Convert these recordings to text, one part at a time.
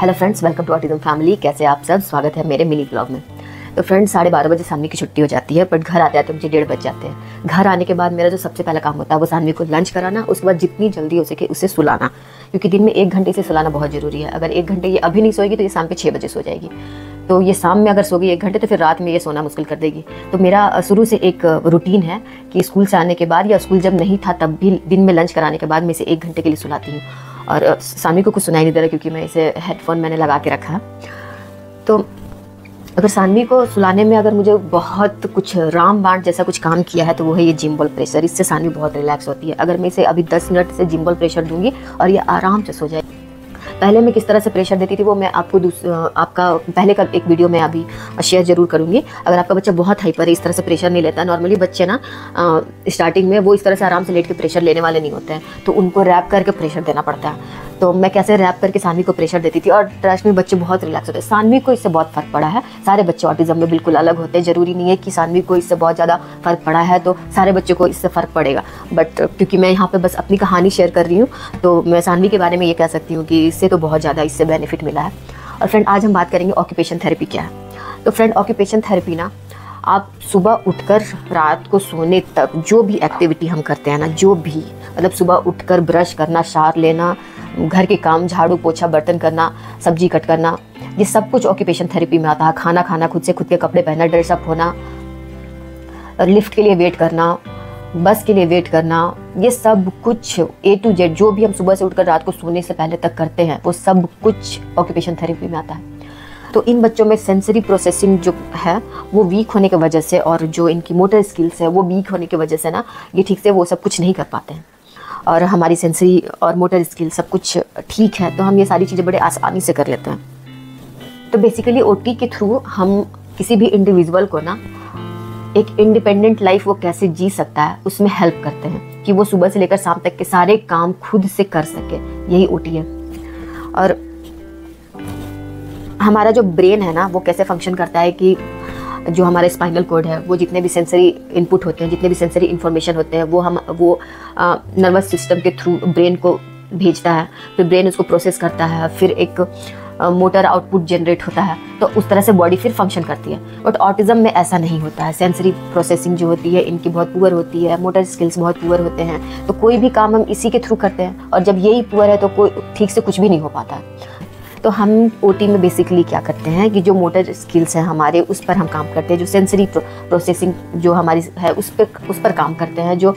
Hello friends welcome to autism family कैसे आप सब? स्वागत है मेरे मिनी ब्लॉग में। तो फ्रेंड्स साढ़े बारह बजे सानवी की छुट्टी हो जाती है बट घर आते आते मुझे डेढ़ बज जाते हैं। घर आने के बाद मेरा जो सबसे पहला काम होता है, वो सानवी को लंच कराना, उसके बाद जितनी जल्दी हो सके उसे सुलाना। क्योंकि दिन में एक घंटे से सुलाना बहुत ज़रूरी है। अगर एक घंटे ये अभी नहीं सोएगी तो ये शाम के छः बजे सो जाएगी। तो ये शाम में अगर सो गई एक घंटे तो फिर रात में ये सोना मुश्किल कर देगी। तो मेरा शुरू से एक रूटीन है कि स्कूल से आने के बाद या स्कूल जब नहीं था, तब भी दिन में लंच कराने के बाद मैं इसे एक घंटे के लिए सुलाती हूँ। और सामी को कुछ सुनाई नहीं दे रहा क्योंकि मैं इसे हेडफोन मैंने लगा के रखा। तो अगर सानवी को सुलाने में अगर मुझे बहुत कुछ राम बाण जैसा कुछ काम किया है तो वो है ये जिम्बल प्रेशर इससे सानवी बहुत रिलैक्स होती है। अगर मैं इसे अभी 10 मिनट से जिम्बल प्रेशर दूँगी और ये आराम से सो जाएगी। पहले मैं किस तरह से प्रेशर देती थी वो मैं आपको आपका पहले का एक वीडियो में अभी शेयर ज़रूर करूँगी। अगर आपका बच्चा बहुत हाइपर है, इस तरह से प्रेशर नहीं लेता। नॉर्मली बच्चे ना स्टार्टिंग में वो इस तरह से आराम से लेट के प्रेशर लेने वाले नहीं होते हैं। तो उनको रैप करके प्रेशर देना पड़ता है। तो मैं कैसे रैप करके सानवी को प्रेशर देती थी? और ट्रस्ट में बच्चे बहुत रिलैक्स होते हैं। सानवी को इससे बहुत फ़र्क पड़ा है। सारे बच्चे ऑटिज्म में बिल्कुल अलग होते हैं। ज़रूरी नहीं है कि सानवी को इससे बहुत ज़्यादा फ़र्क पड़ा है तो सारे बच्चों को इससे फ़र्क पड़ेगा। बट क्योंकि मैं यहाँ पर बस अपनी कहानी शेयर कर रही हूँ तो मैं सानवी के बारे में ये कह सकती हूँ कि इससे तो बहुत ज़्यादा इससे बेनिफिट मिला है। और फ्रेंड आज हम बात करेंगे ऑक्यूपेशन थेरेपी क्या है। तो फ्रेंड ऑक्यूपेशन थेरेपी ना, आप सुबह उठकर रात को सोने तक जो भी एक्टिविटी हम करते हैं ना, जो भी मतलब सुबह उठकर ब्रश करना शार लेना, घर के काम, झाड़ू पोछा, बर्तन करना, सब्ज़ी कट करना, ये सब कुछ ऑक्यूपेशन थेरेपी में आता है। खाना खाना, खुद से खुद के कपड़े पहनना ड्रेसअप होना लिफ्ट के लिए वेट करना बस के लिए वेट करना, ये सब कुछ ए टू जेड जो भी हम सुबह से उठकर रात को सोने से पहले तक करते हैं, वो सब कुछ ऑक्यूपेशन थेरेपी में आता है। तो इन बच्चों में सेंसरी प्रोसेसिंग जो है, वो वीक होने की वजह से और जो इनकी मोटर स्किल्स है, वो वीक होने की वजह से ना, ये ठीक से वो सब कुछ नहीं कर पाते हैं। और हमारी सेंसरी और मोटर स्किल सब कुछ ठीक है तो हम ये सारी चीज़ें बड़े आसानी से कर लेते हैं। तो बेसिकली ओटी के थ्रू हम किसी भी इंडिविजुअल को ना एक इंडिपेंडेंट लाइफ वो कैसे जी सकता है, उसमें हेल्प करते हैं कि वो सुबह से लेकर शाम तक के सारे काम खुद से कर सके, यही ओ है। और हमारा जो ब्रेन है ना, वो कैसे फ़ंक्शन करता है कि जो हमारा स्पाइनल कोड है, वो जितने भी सेंसरी इनपुट होते हैं, जितने भी सेंसरी इन्फॉर्मेशन होते हैं, वो हम, वो नर्वस सिस्टम के थ्रू ब्रेन को भेजता है, फिर ब्रेन उसको प्रोसेस करता है, फिर एक मोटर आउटपुट जनरेट होता है तो उस तरह से बॉडी फिर फ़ंक्शन करती है। बट ऑटिज्म में ऐसा नहीं होता है। सेंसरी प्रोसेसिंग जो होती है, इनकी बहुत पुअर होती है मोटर स्किल्स बहुत पुअर होते हैं। तो कोई भी काम हम इसी के थ्रू करते हैं और जब यही पुअर है तो कोई ठीक से कुछ भी नहीं हो पाता। है तो हम ओटी में बेसिकली क्या करते हैं कि जो मोटर स्किल्स हैं हमारे, उस पर हम काम करते हैं। जो सेंसरी प्रोसेसिंग जो हमारी है, उस पर उस पर काम करते हैं। जो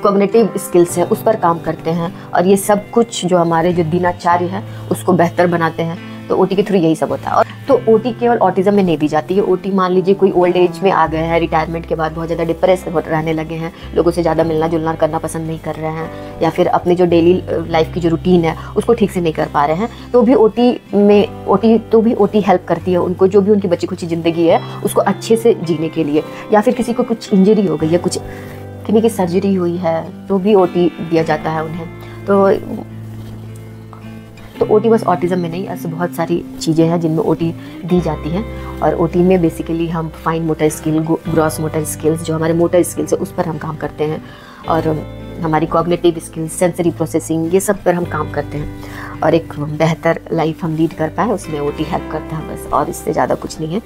कॉग्नेटिव स्किल्स है, उस पर काम करते हैं और ये सब कुछ जो हमारे जो दिनाचार्य है, उसको बेहतर बनाते हैं। तो ओटी के थ्रू यही सब होता है। और तो ओटी केवल ऑटिज्म में नहीं दी जाती है। ओटी मान लीजिए कोई ओल्ड एज में आ गए हैं रिटायरमेंट के बाद बहुत ज़्यादा डिप्रेस रहने लगे हैं, लोगों से ज़्यादा मिलना जुलना करना पसंद नहीं कर रहे हैं, या फिर अपनी जो डेली लाइफ की जो रूटीन है, उसको ठीक से नहीं कर पा रहे हैं तो भी ओटी में ओटी तो भी ओटी हेल्प करती है उनको, जो भी उनकी बच्ची खुची ज़िंदगी है, उसको अच्छे से जीने के लिए। या फिर किसी को कुछ इंजरी हो गई है, कुछ किन्हीं की सर्जरी हुई है तो भी ओटी दिया जाता है उन्हें। तो तो ओटी बस ऑटिज़म में नहीं, ऐसे बहुत सारी चीज़ें हैं जिनमें ओटी दी जाती हैं। और ओटी में बेसिकली हम fine motor skill gross motor skills जो हमारे मोटर स्किल्स है, उस पर हम काम करते हैं। और हमारी कॉग्नेटिव स्किल्स सेंसरी प्रोसेसिंग ये सब पर हम काम करते हैं। और एक बेहतर लाइफ हम लीड कर पाए, उसमें ओटी हेल्प करता है बस, और इससे ज़्यादा कुछ नहीं है।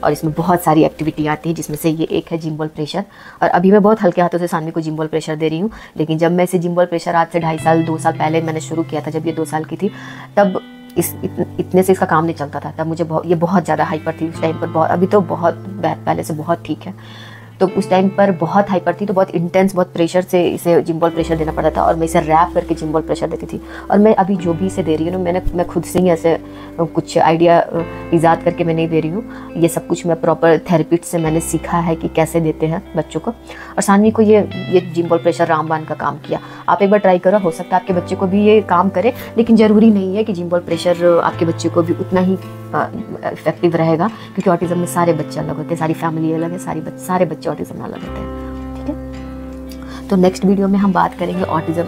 और इसमें बहुत सारी एक्टिविटी आती है जिसमें से ये एक है जिम बॉल प्रेशर। और अभी मैं बहुत हल्के हाथों से सामने को जिम बॉल प्रेशर दे रही हूँ लेकिन जब मैं इसे जिम बॉल प्रेशर आज से ढाई साल दो साल पहले मैंने शुरू किया था जब ये दो साल की थी तब इस इत, इतने से इसका काम नहीं चलता था। तब मुझे बहुत ये बहुत ज़्यादा हाइपर थी उस टाइम पर बहुत अभी तो बहुत पहले से बहुत ठीक है। तो उस टाइम पर बहुत हाइपर थी तो बहुत इंटेंस बहुत प्रेशर से इसे जिम बॉल प्रेशर देना पड़ता था और मैं इसे रैप करके जिम बॉल प्रेशर देती थी। और मैं अभी जो भी इसे दे रही हूँ ना, मैंने, मैं खुद से ही ऐसे कुछ आइडिया ईजाद करके मैं नहीं दे रही हूँ। ये सब कुछ मैं प्रॉपर थेरेपिस्ट से मैंने सीखा है कि कैसे देते हैं बच्चों को। और सानवी को ये ये जिम बॉल प्रेशर रामबान का काम किया। आप एक बार ट्राई करो, हो सकता है आपके बच्चे को भी ये काम करे, लेकिन ज़रूरी नहीं है कि जिम बॉल प्रेशर आपके बच्चे को भी उतना ही इफ़ेक्टिव रहेगा, क्योंकि ऑटिज्म में सारे बच्चे अलग होते हैं, सारी फैमिली अलग है, सारी सारे बच्चे ऑटिज्म में अलग होते हैं, ठीक है? तो नेक्स्ट वीडियो में हम बात करेंगे ऑटिज्म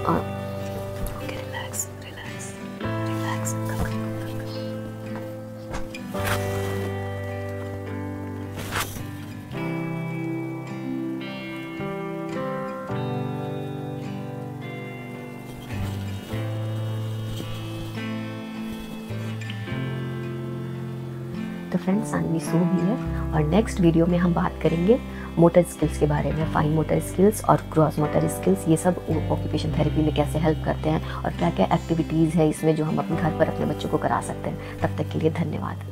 तो फ्रेंड्स सानवी सो भी है और नेक्स्ट वीडियो में हम बात करेंगे मोटर स्किल्स के बारे में फाइन मोटर स्किल्स और क्रॉस मोटर स्किल्स ये सब ऑक्यूपेशन थेरेपी में कैसे हेल्प करते हैं और क्या क्या एक्टिविटीज़ है इसमें जो हम अपने घर पर अपने बच्चों को करा सकते हैं। तब तक के लिए धन्यवाद।